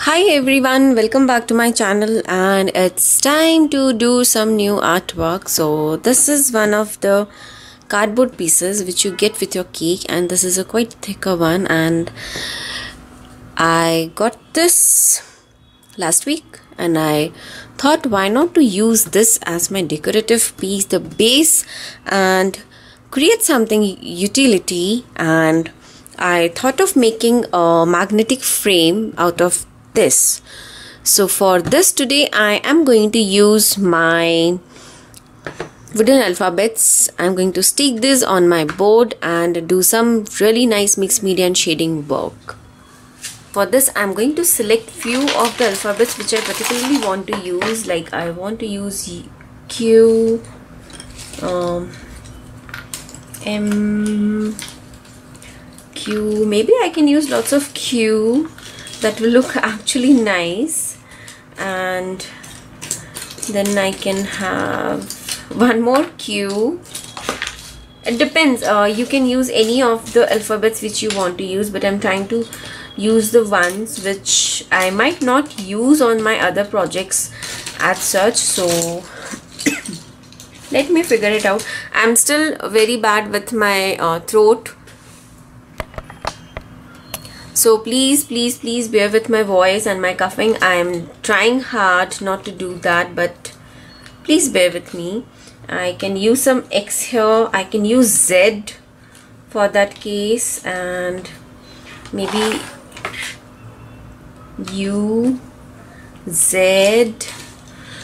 Hi everyone, welcome back to my channel and it's time to do some new artwork. So this is one of the cardboard pieces which you get with your cake and this is a quite thicker one and I got this last week and I thought why not to use this as my decorative piece, the base and create something utility and I thought of making a magnetic frame out of this. So for this today I am going to use my wooden alphabets. I'm going to stick this on my board and do some really nice mixed media and shading work. For this I'm going to select few of the alphabets which I particularly want to use. Like I want to use Q um, M Q. Maybe I can use lots of Q that will look actually nice. And then I can have one more Q it depends. Uh, you can use any of the alphabets which you want to use but I'm trying to use the ones which I might not use on my other projects as such. So let me figure it out. I'm still very bad with my uh, throat so please please please bear with my voice and my coughing. I am trying hard not to do that but please bear with me. I can use some x here. I can use z for that case and maybe u z.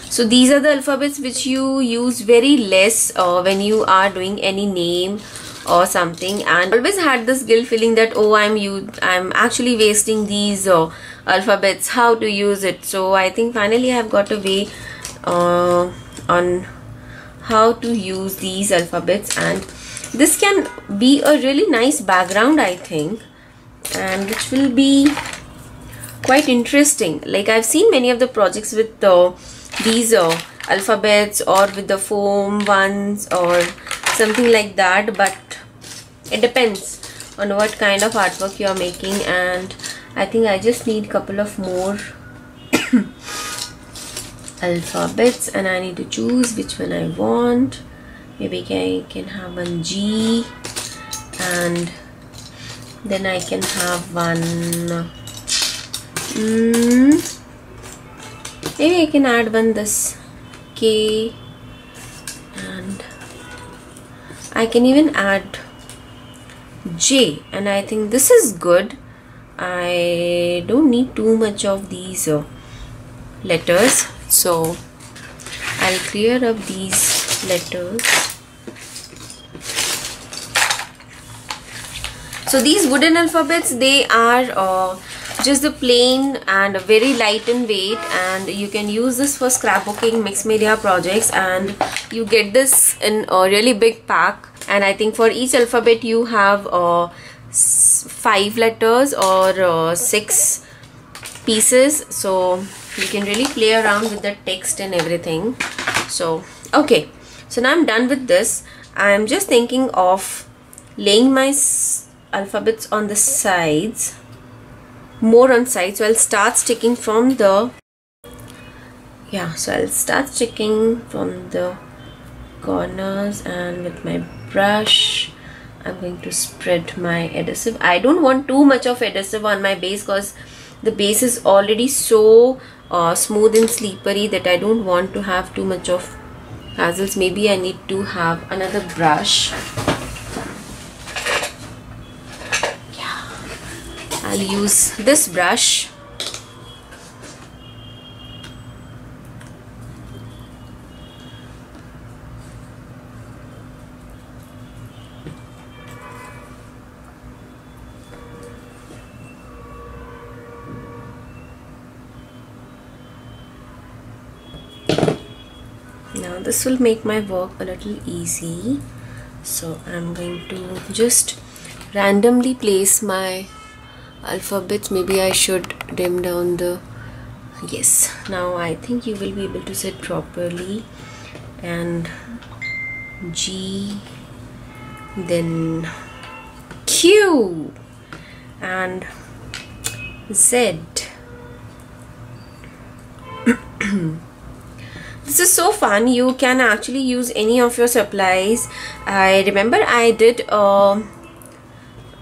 So these are the alphabets which you use very less uh, when you are doing any name or something. And always had this guilt feeling that oh i'm you i'm actually wasting these uh, alphabets. How to use it? So i think finally i've got a way uh, on how to use these alphabets. And this can be a really nice background i think and which will be quite interesting. Like i've seen many of the projects with uh, these uh, alphabets or with the foam ones or something like that but it depends on what kind of artwork you are making and I think I just need a couple of more alphabets and I need to choose which one I want. Maybe I can have one G and then I can have one mm, maybe I can add one this K and I can even add J and I think this is good. I don't need too much of these uh, letters. So I'll clear up these letters. So these wooden alphabets they are uh, just the plain and very light in weight and you can use this for scrapbooking mixed media projects and you get this in a really big pack and I think for each alphabet you have uh, five letters or uh, six pieces. So you can really play around with the text and everything. So okay. So now I'm done with this. I'm just thinking of laying my alphabets on the sides more on sides. So I'll start sticking from the yeah so I'll start sticking from the corners and with my brush. I'm going to spread my adhesive. I don't want too much of adhesive on my base because the base is already so uh, smooth and slippery that I don't want to have too much of hazels maybe I need to have another brush. Yeah. I'll use this brush now this will make my work a little easy. So I'm going to just randomly place my alphabets. Maybe I should dim down the yes now I think you will be able to sit properly. And G then Q and Z is so fun. You can actually use any of your supplies. I remember I did a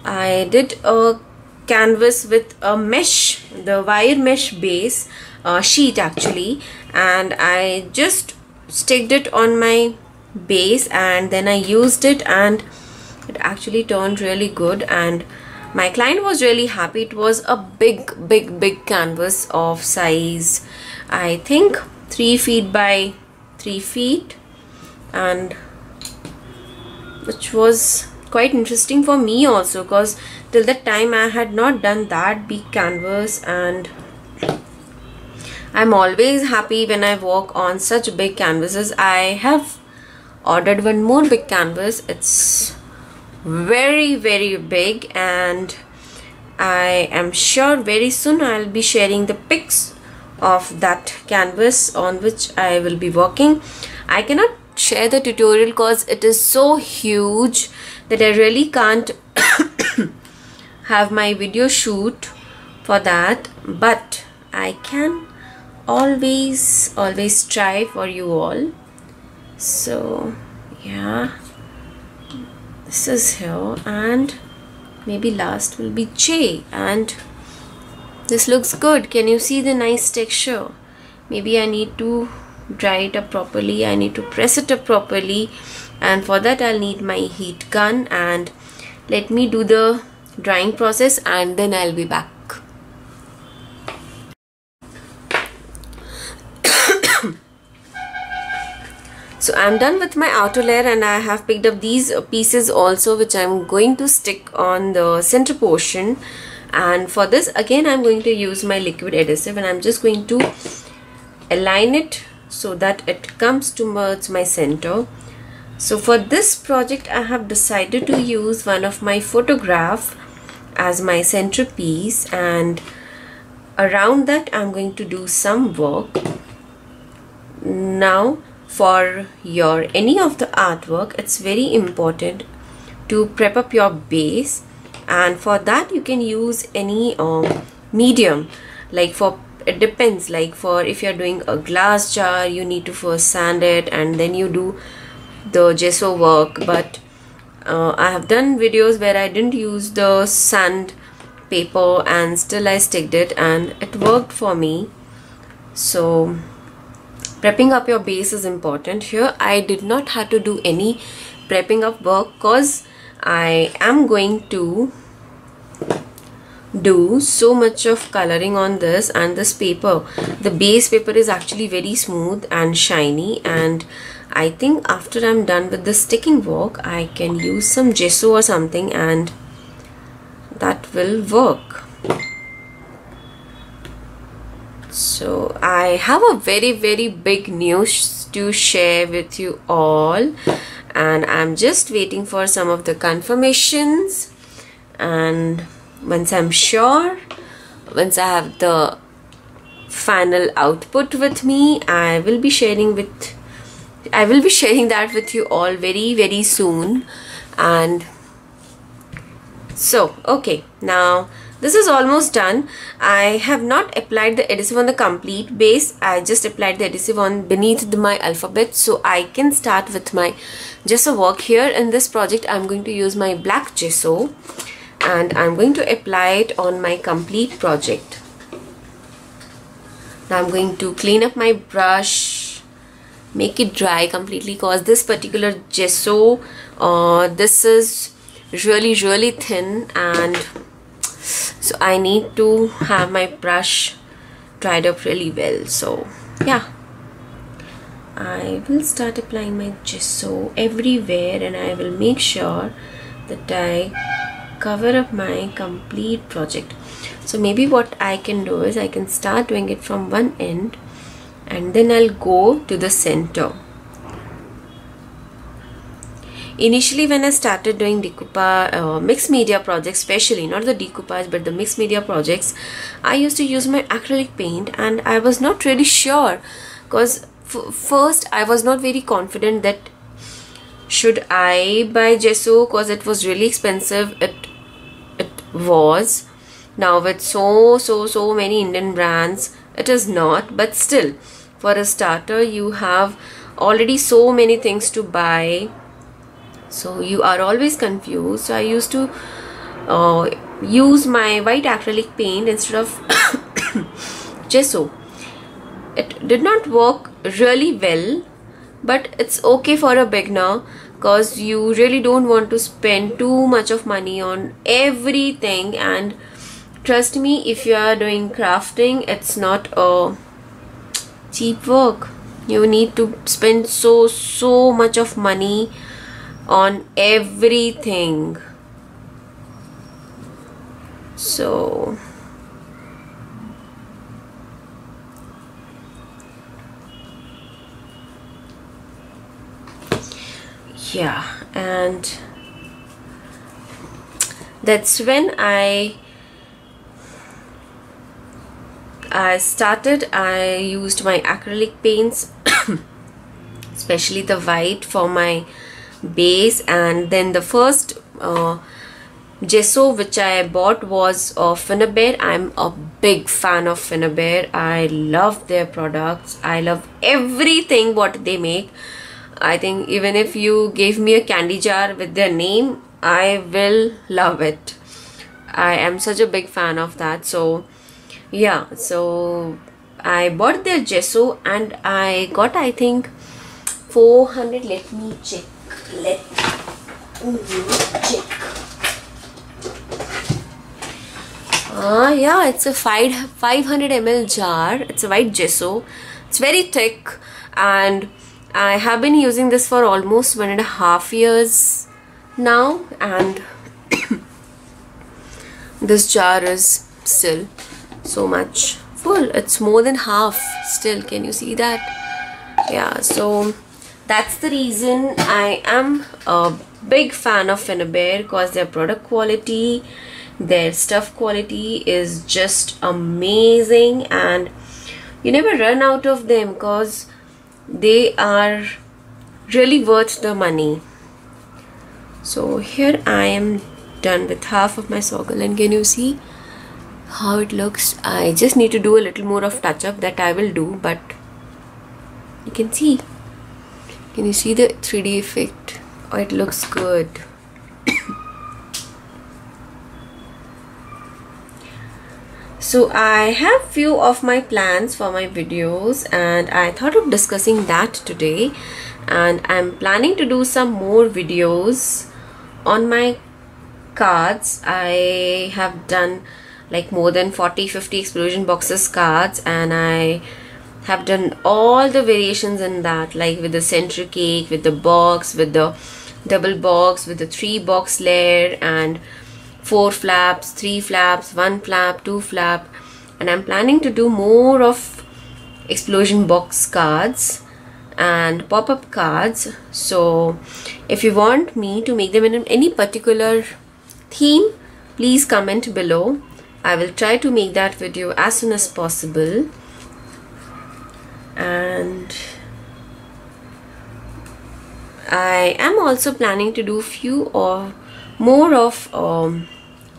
I did a canvas with a mesh the wire mesh base uh, sheet actually. And I just sticked it on my base and then I used it and it actually turned really good. And my client was really happy. It was a big big big canvas of size. I think 3 feet by 3 feet. And which was quite interesting for me also because till that time I had not done that big canvas. And I'm always happy when I work on such big canvases. I have ordered one more big canvas. It's very very big. And I am sure very soon I'll be sharing the pics of that canvas on which I will be working. I cannot share the tutorial because it is so huge that I really can't have my video shoot for that. But I can always always try for you all. So yeah. This is here and maybe last will be J and this looks good. Can you see the nice texture? Maybe I need to dry it up properly. I need to press it up properly. And for that I'll need my heat gun. And let me do the drying process and then I'll be back. So I'm done with my outer layer and I have picked up these pieces also which I'm going to stick on the center portion and for this again I'm going to use my liquid adhesive and I'm just going to align it so that it comes towards my center. So for this project I have decided to use one of my photograph as my centerpiece and around that I'm going to do some work. Now for your any of the artwork it's very important to prep up your base and for that you can use any um, medium. Like for it depends. Like for if you're doing a glass jar you need to first sand it and then you do the gesso work. But uh, I have done videos where I didn't use the sand paper and still I sticked it and it worked for me. So prepping up your base is important. Here I did not have to do any prepping up work cause I am going to do so much of coloring on this and this paper. The base paper is actually very smooth and shiny and I think after I'm done with the sticking work I can use some gesso or something and that will work. So i have a very very big news to share with you all and i'm just waiting for some of the confirmations. And once i'm sure once i have the final output with me i will be sharing with i will be sharing that with you all very very soon. And so okay. Now this is almost done. I have not applied the adhesive on the complete base. I just applied the adhesive on beneath the, my alphabet. So I can start with my gesso work here. In this project I'm going to use my black gesso and I'm going to apply it on my complete project. Now I'm going to clean up my brush make it dry completely cause this particular gesso uh, this is really really thin and so I need to have my brush dried up really well. So yeah. I will start applying my gesso everywhere and I will make sure that I cover up my complete project. So maybe what I can do is I can start doing it from one end and then I'll go to the center initially when I started doing decoupage uh, mixed media projects especially not the decoupage but the mixed media projects I used to use my acrylic paint and I was not really sure because first I was not very confident that should I buy gesso because it was really expensive it it was. Now with so so so many Indian brands it is not but still for a starter you have already so many things to buy so you are always confused. So I used to uh, use my white acrylic paint instead of gesso. It did not work really well but it's okay for a beginner because you really don't want to spend too much of money on everything. And trust me if you are doing crafting it's not a cheap work. You need to spend so so much of money on everything. So yeah and that's when I I started I used my acrylic paints especially the white for my base and then the first uh, gesso which I bought was of Finnabair. I'm a big fan of Finnabair. I love their products. I love everything what they make. I think even if you gave me a candy jar with their name, I will love it. I am such a big fan of that. So yeah, so I bought their gesso and I got I think 400 let me check let check Ah, yeah, it's a five 500 ml jar. It's a white gesso. It's very thick, and I have been using this for almost one and a half years now, and this jar is still so much full. It's more than half still. Can you see that? Yeah, so that's the reason I am a big fan of Finnabair because their product quality their stuff quality is just amazing. And you never run out of them because they are really worth the money. So here I am done with half of my circle and can you see how it looks I just need to do a little more of touch up that I will do but you can see can you see the 3d effect? Oh it looks good. So I have few of my plans for my videos and I thought of discussing that today. And I'm planning to do some more videos on my cards. I have done like more than 40 50 explosion boxes cards and I have done all the variations in that like with the center cake with the box with the double box with the three box layer and four flaps, three flaps, one flap, two flap. And I'm planning to do more of explosion box cards and pop-up cards. So if you want me to make them in any particular theme please comment below. I will try to make that video as soon as possible and I am also planning to do a few or more of um,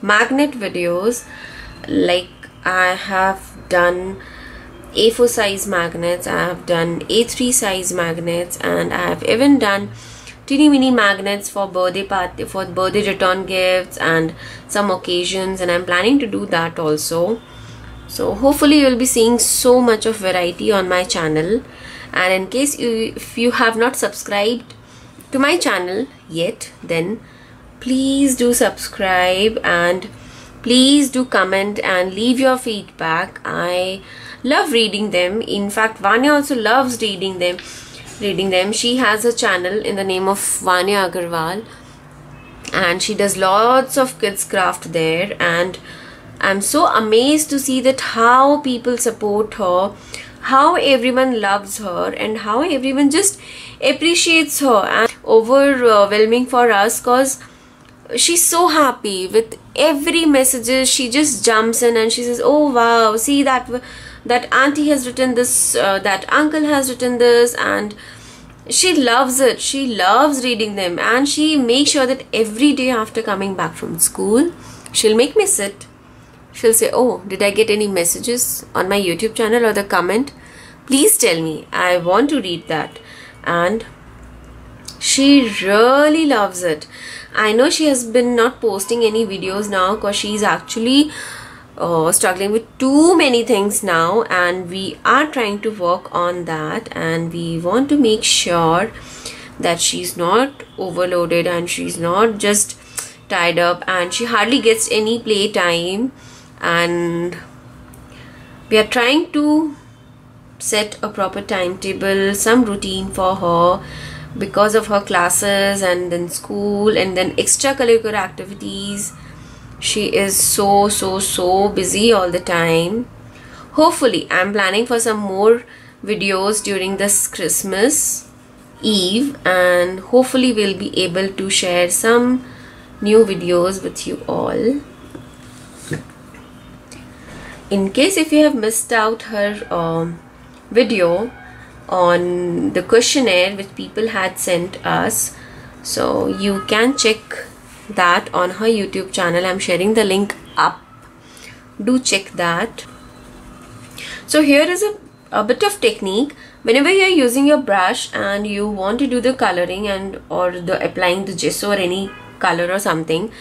magnet videos. Like I have done A4 size magnets, I have done A3 size magnets and I have even done teeny mini magnets for birthday party for birthday return gifts and some occasions and I'm planning to do that also so hopefully you'll be seeing so much of variety on my channel. And in case you if you have not subscribed to my channel yet then please do subscribe and please do comment and leave your feedback. I love reading them. In fact Vaanya also loves reading them reading them. She has a channel in the name of Vaanya Agarwal and she does lots of kids craft there and i'm so amazed to see that how people support her how everyone loves her and how everyone just appreciates her and overwhelming for us because she's so happy with every messages she just jumps in and she says oh wow see that that auntie has written this uh, that uncle has written this and she loves it. She loves reading them and she makes sure that every day after coming back from school she'll make me sit she'll say oh did i get any messages on my youtube channel or the comment? Please tell me. I want to read that. And she really loves it. I know she has been not posting any videos now because she's actually uh, struggling with too many things now. And we are trying to work on that. And we want to make sure that she's not overloaded and she's not just tied up and she hardly gets any play time and we are trying to set a proper timetable some routine for her because of her classes and then school and then extracurricular activities. She is so so so busy all the time. Hopefully i'm planning for some more videos during this christmas eve and hopefully we'll be able to share some new videos with you all in case if you have missed out her um, video on the questionnaire which people had sent us so you can check that on her youtube channel. I'm sharing the link up. Do check that. So here is a, a bit of technique. Whenever you're using your brush and you want to do the coloring and or the applying the gesso or any color or something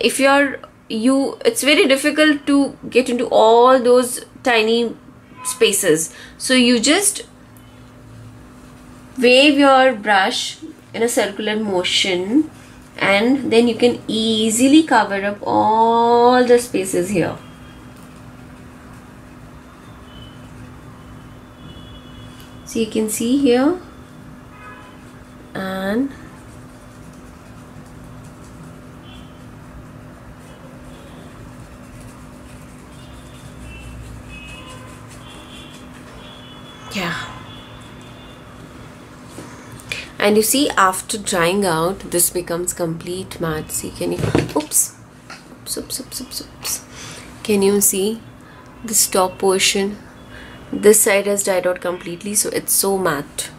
if you're you it's very difficult to get into all those tiny spaces. So you just wave your brush in a circular motion and then you can easily cover up all the spaces here. So you can see here and yeah. And you see after drying out this becomes complete matte see can you oops. Oops oops oops oops, oops. can you see this top portion? This side has dried out completely so it's so matte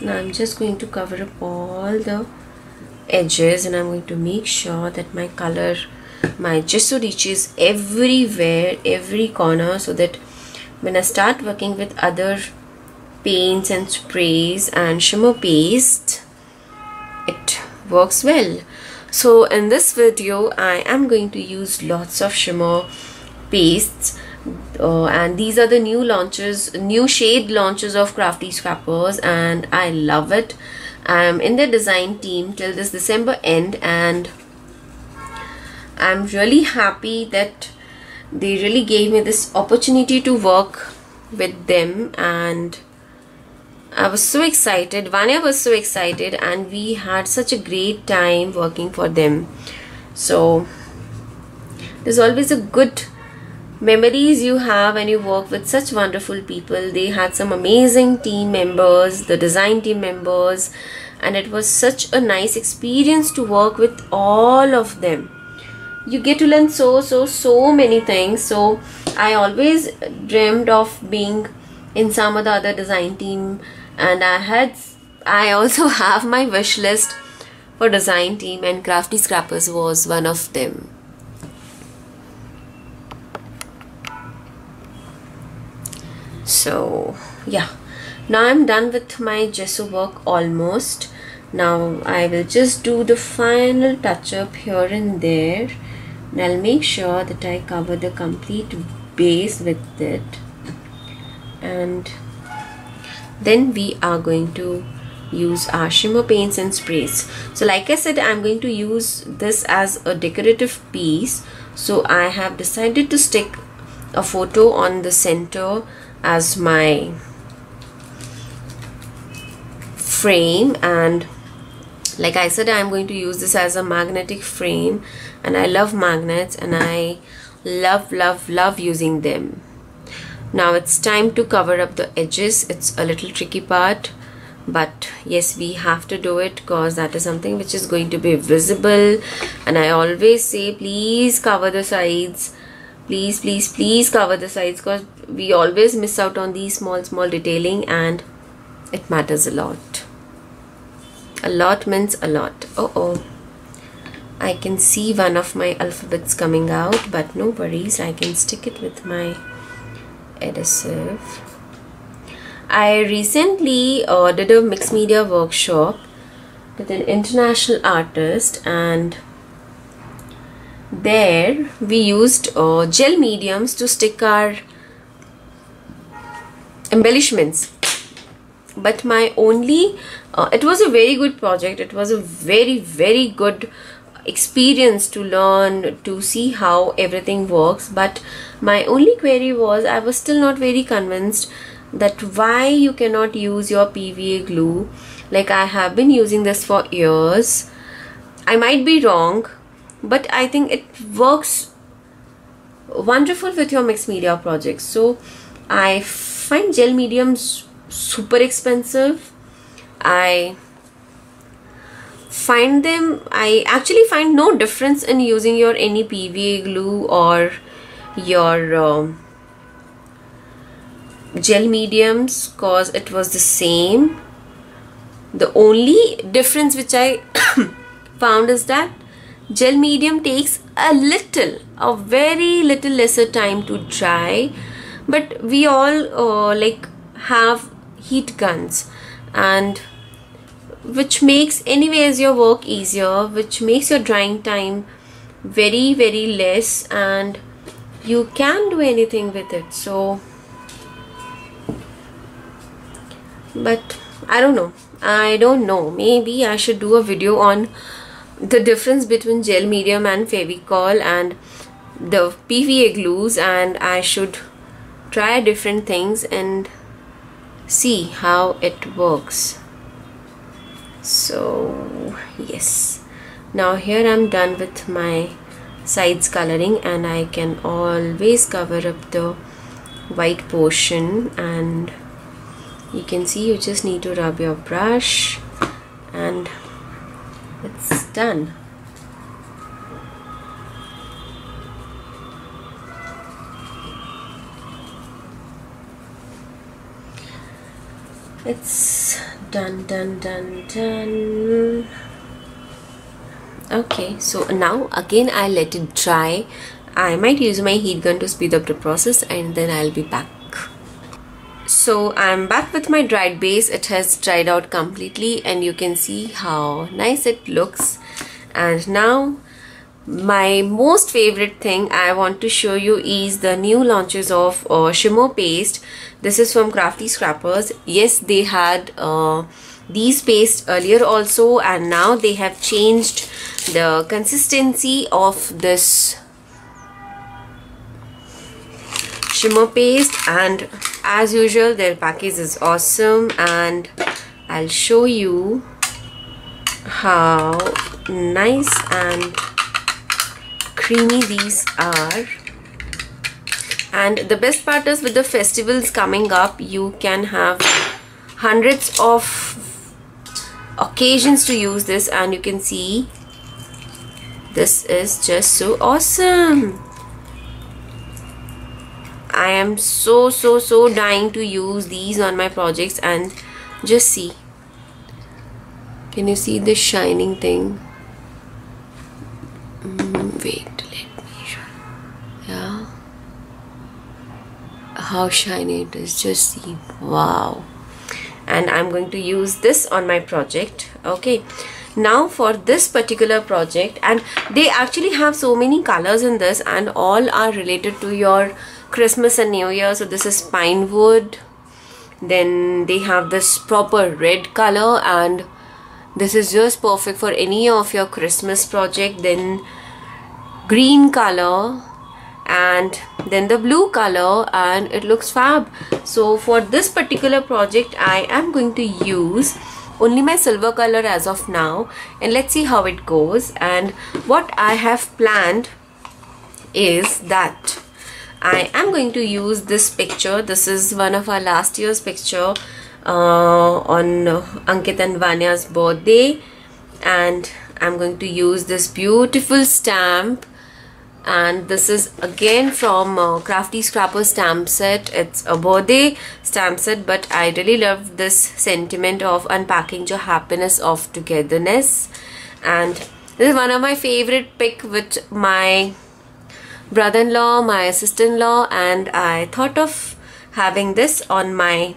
now I'm just going to cover up all the edges and I'm going to make sure that my color my gesso reaches everywhere every corner so that when I start working with other paints and sprays and shimmer paste it works well. So in this video I am going to use lots of shimmer pastes uh, and these are the new launches new shade launches of crafty scrappers and I love it. I'm in the design team till this December end and I'm really happy that they really gave me this opportunity to work with them and I was so excited Vaanya was so excited and we had such a great time working for them. So there's always a good memories you have when you work with such wonderful people. They had some amazing team members the design team members and it was such a nice experience to work with all of them. You get to learn so so so many things. So i always dreamed of being in some of the other design team and i had i also have my wish list for design team and crafty scrappers was one of them so yeah. Now I'm done with my gesso work almost. Now I will just do the final touch up here and there. And I'll make sure that I cover the complete base with it. And then we are going to use our shimmer paints and sprays. So like I said I'm going to use this as a decorative piece. So I have decided to stick a photo on the center as my frame and like I said I'm going to use this as a magnetic frame and I love magnets and I love love love using them. Now it's time to cover up the edges. It's a little tricky part but yes we have to do it because that is something which is going to be visible. And I always say please cover the sides please please please cover the sides because we always miss out on these small small detailing and it matters a lot. A lot means a lot. Oh oh I can see one of my alphabets coming out but no worries. I can stick it with my adhesive. I recently uh, did a mixed media workshop with an international artist and there we used uh, gel mediums to stick our embellishments. But my only uh, it was a very good project. It was a very very good experience to learn to see how everything works. But my only query was i was still not very convinced that why you cannot use your pva glue. Like i have been using this for years. I might be wrong but i think it works wonderful with your mixed media projects. So i find gel mediums super expensive. I find them i actually find no difference in using your any pva glue or your um, gel mediums cause it was the same. The only difference which i found is that gel medium takes a little a very little lesser time to dry. But we all uh, like have heat guns. And which makes anyways your work easier which makes your drying time very very less. And you can do anything with it. So but I don't know. I don't know. Maybe I should do a video on the difference between gel medium and Fevicol and the PVA glues and I should try different things and see how it works. So yes. Now here I'm done with my sides coloring and I can always cover up the white portion and you can see you just need to rub your brush and it's done. It's done done done done. Okay so now again I'll let it dry. I might use my heat gun to speed up the process and then I'll be back so I'm back with my dried base. It has dried out completely and you can see how nice it looks. And now my most favorite thing I want to show you is the new launches of uh, shimmer paste. This is from crafty scrappers. Yes they had uh, these paste earlier also and now they have changed the consistency of this shimmer paste and as usual their package is awesome and I'll show you how nice and creamy these are. And the best part is with the festivals coming up you can have hundreds of occasions to use this and you can see this is just so awesome I am so so so dying to use these on my projects and just see. Can you see this shining thing? Mm, wait how shiny it is. Just see. Wow. And I'm going to use this on my project. Okay. Now for this particular project and they actually have so many colors in this and all are related to your Christmas and New Year so this is pine wood. Then they have this proper red color and this is just perfect for any of your Christmas project. Then green color and then the blue color and it looks fab. So for this particular project I am going to use only my silver color as of now and let's see how it goes. And what I have planned is that I am going to use this picture. This is one of our last year's picture uh, on Ankit and Vaanya's birthday. And I'm going to use this beautiful stamp. And this is again from uh, crafty scrapper stamp set. It's a birthday stamp set but i really love this sentiment of unpacking your happiness of togetherness. And this is one of my favorite pick with my brother-in-law my sister-in-law and i thought of having this on my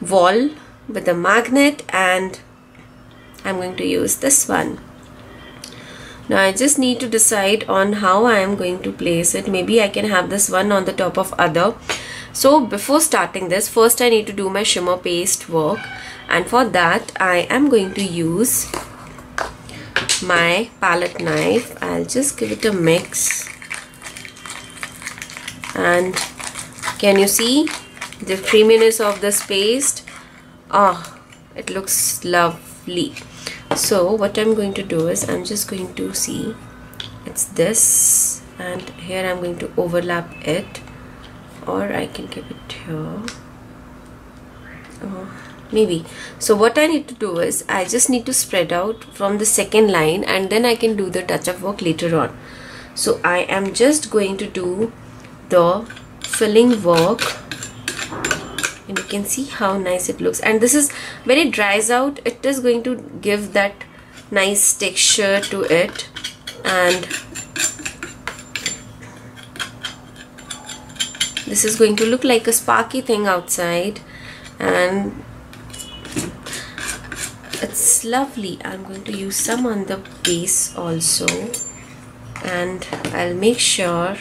wall with a magnet and i'm going to use this one. Now I just need to decide on how I am going to place it. Maybe I can have this one on the top of other. So before starting this first I need to do my shimmer paste work. And for that I am going to use my palette knife. I'll just give it a mix and can you see the creaminess of this paste? Ah oh, it looks lovely. So what I'm going to do is I'm just going to see. It's this and here I'm going to overlap it. Or I can keep it here. Oh, maybe. So what I need to do is I just need to spread out from the second line and then I can do the touch-up work later on. So I am just going to do the filling work. And you can see how nice it looks. And this is when it dries out it is going to give that nice texture to it. And this is going to look like a sparky thing outside. And it's lovely. I'm going to use some on the base also. And I'll make sure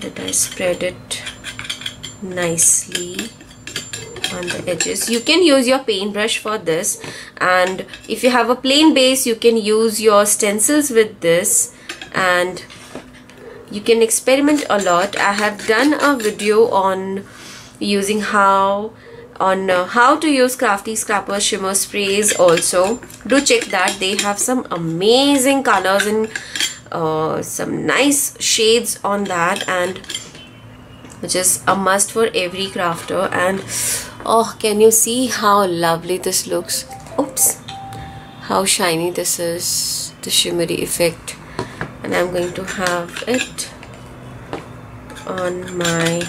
that I spread it nicely on the edges. You can use your paintbrush for this. And if you have a plain base you can use your stencils with this. And you can experiment a lot. I have done a video on using how on uh, how to use crafty scrapper shimmer sprays also. Do check that. They have some amazing colors and uh, some nice shades on that and which is a must for every crafter and oh can you see how lovely this looks? Oops. How shiny this is the shimmery effect. And I'm going to have it on my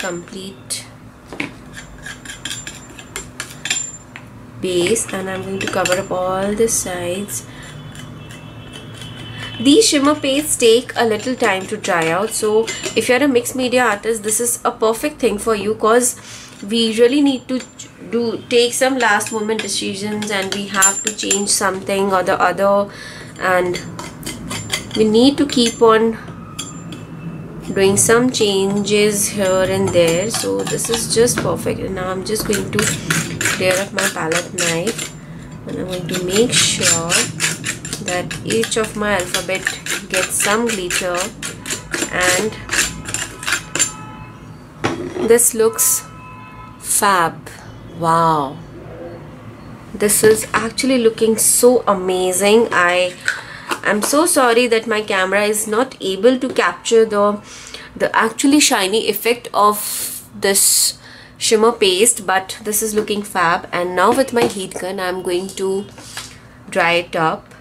complete base and I'm going to cover up all the sides these shimmer pastes take a little time to dry out. So if you're a mixed media artist this is a perfect thing for you because we really need to do take some last moment decisions and we have to change something or the other. And we need to keep on doing some changes here and there. So this is just perfect. And now I'm just going to clear up my palette knife. And I'm going to make sure that each of my alphabet gets some glitter and this looks fab. Wow. This is actually looking so amazing. I am so sorry that my camera is not able to capture the the actually shiny effect of this shimmer paste but this is looking fab. And now with my heat gun I'm going to dry it up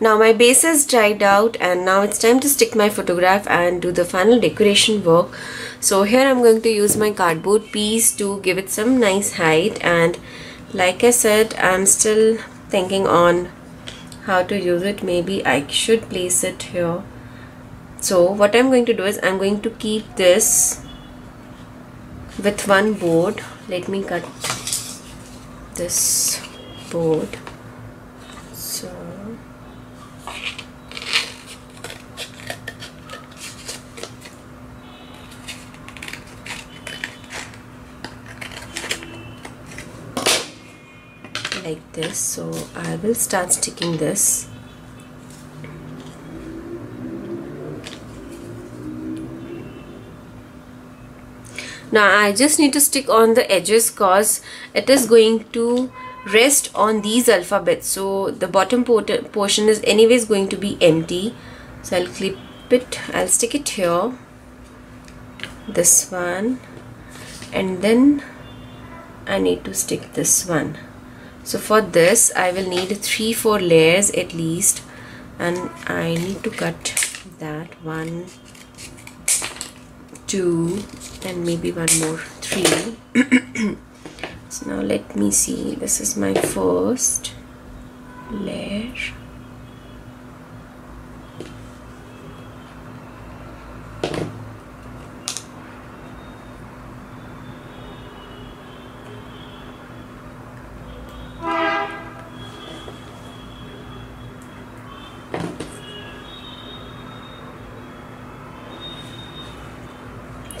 now my base has dried out and now it's time to stick my photograph and do the final decoration work. So here I'm going to use my cardboard piece to give it some nice height and like I said I'm still thinking on how to use it. Maybe I should place it here. So what I'm going to do is I'm going to keep this with one board. Let me cut this board so like this. So I will start sticking this. Now I just need to stick on the edges cause it is going to rest on these alphabets. So the bottom portion is anyways going to be empty. So I'll clip it. I'll stick it here. This one. And then I need to stick this one so for this I will need three four layers at least. And I need to cut that one two and maybe one more three. So now let me see. This is my first layer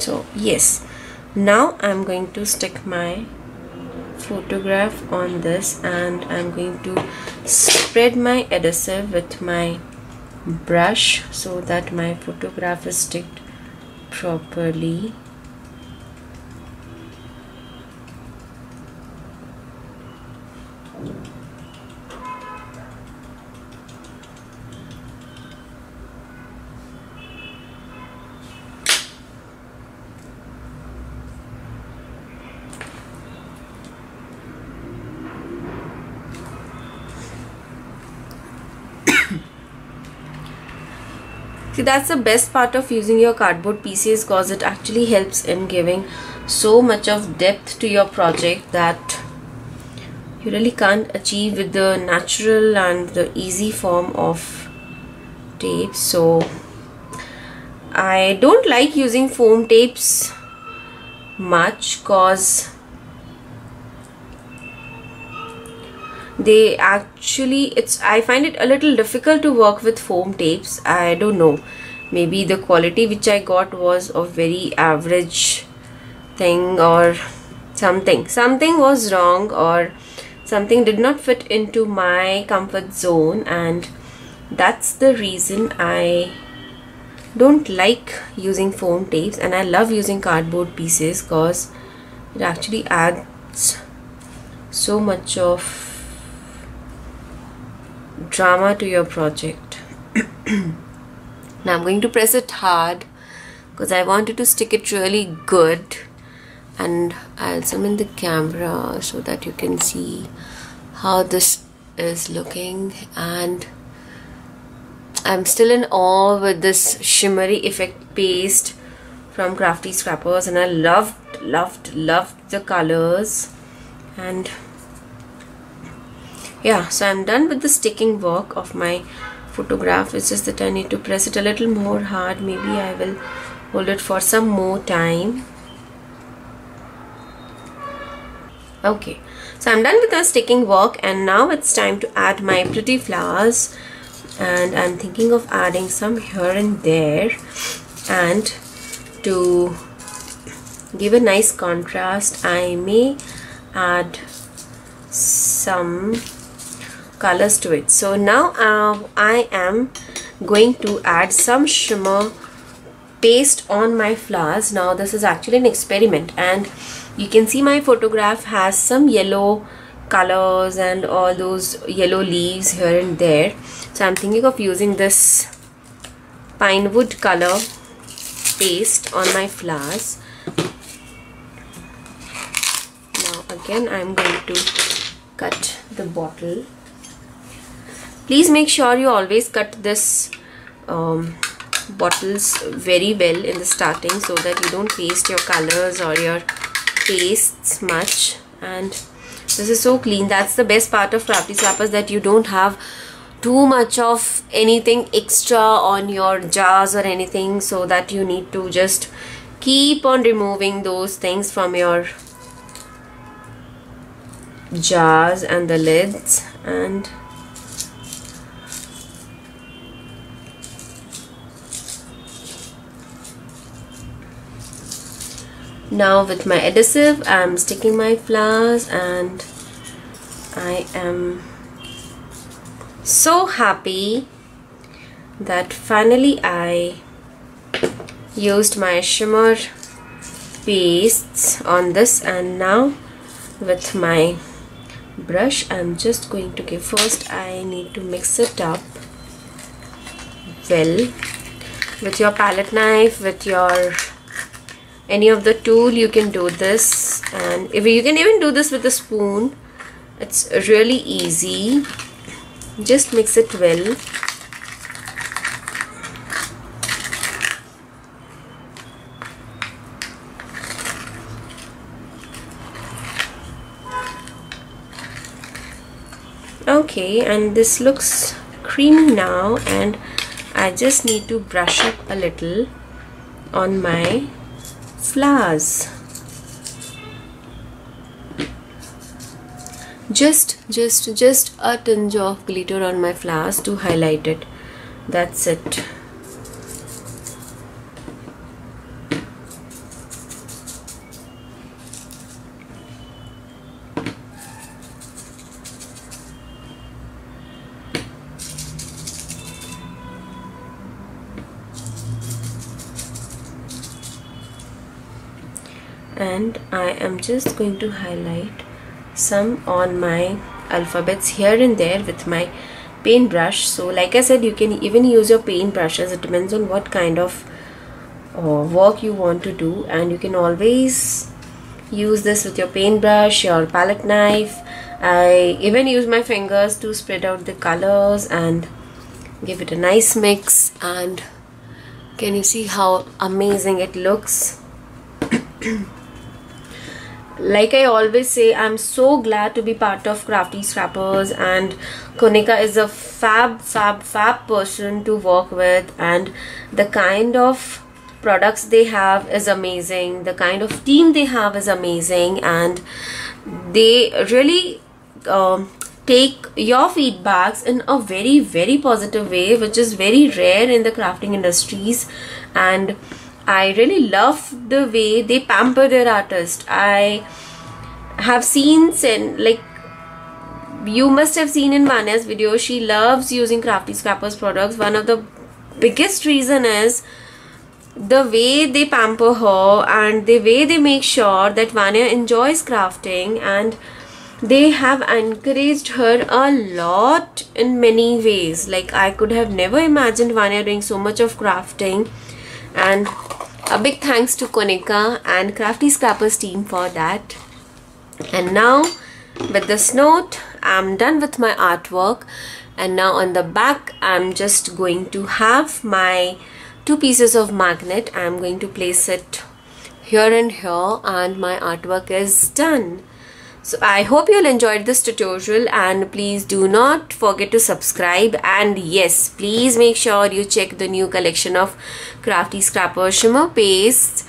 so yes. Now I'm going to stick my photograph on this and I'm going to spread my adhesive with my brush so that my photograph is sticked properly that's the best part of using your cardboard pieces because it actually helps in giving so much of depth to your project that you really can't achieve with the natural and the easy form of tape. So I don't like using foam tapes much cause they actually it's I find it a little difficult to work with foam tapes. I don't know. Maybe the quality which I got was a very average thing or something. Something was wrong or something did not fit into my comfort zone and that's the reason I don't like using foam tapes and I love using cardboard pieces because it actually adds so much of drama to your project. now I'm going to press it hard because I wanted to stick it really good. And I'll zoom in the camera so that you can see how this is looking. And I'm still in awe with this shimmery effect paste from Crafty Scrappers. And I loved loved loved the colors. And yeah so I'm done with the sticking work of my photograph. It's just that I need to press it a little more hard. Maybe I will hold it for some more time. Okay so I'm done with the sticking work and now it's time to add my pretty flowers. And I'm thinking of adding some here and there. And to give a nice contrast I may add some colors to it. So now uh, I am going to add some shimmer paste on my flowers. Now this is actually an experiment and you can see my photograph has some yellow colors and all those yellow leaves here and there. So I'm thinking of using this pine wood color paste on my flowers. Now again I'm going to cut the bottle please make sure you always cut this um, bottles very well in the starting so that you don't waste your colors or your pastes much. And this is so clean. That's the best part of crafty scrappers that you don't have too much of anything extra on your jars or anything so that you need to just keep on removing those things from your jars and the lids. And now with my adhesive I'm sticking my flowers and I am so happy that finally I used my shimmer pastes on this and now with my brush I'm just going to give first I need to mix it up well with your palette knife with your any of the tool you can do this. And if you can even do this with a spoon it's really easy. Just mix it well. Okay and this looks creamy now and I just need to brush up a little on my flowers. Just just just a tinge of glitter on my flowers to highlight it. That's it just going to highlight some on my alphabets here and there with my paintbrush. So like I said you can even use your paintbrushes. It depends on what kind of uh, work you want to do. And you can always use this with your paintbrush your palette knife. I even use my fingers to spread out the colors and give it a nice mix. And can you see how amazing it looks like I always say, I'm so glad to be part of Crafty Scrappers and Konika is a fab, fab, fab person to work with and the kind of products they have is amazing. The kind of team they have is amazing and they really um, take your feedbacks in a very, very positive way which is very rare in the crafting industries and I really love the way they pamper their artist. I have seen sen like you must have seen in Vaanya's video she loves using Crafty Scrappers products. One of the biggest reason is the way they pamper her and the way they make sure that Vaanya enjoys crafting and they have encouraged her a lot in many ways like I could have never imagined Vaanya doing so much of crafting and a big thanks to Konica and Crafty Scrappers team for that. And now with this note, I'm done with my artwork and now on the back, I'm just going to have my two pieces of magnet. I'm going to place it here and here and my artwork is done. So I hope you'll enjoyed this tutorial and please do not forget to subscribe and yes please make sure you check the new collection of Crafty Scrapper Shimmer Paste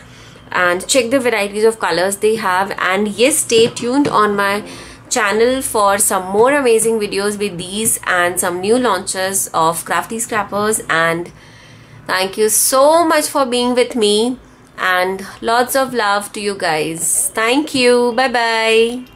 and check the varieties of colors they have and yes stay tuned on my channel for some more amazing videos with these and some new launches of Crafty Scrappers and thank you so much for being with me and lots of love to you guys. Thank you. Bye bye.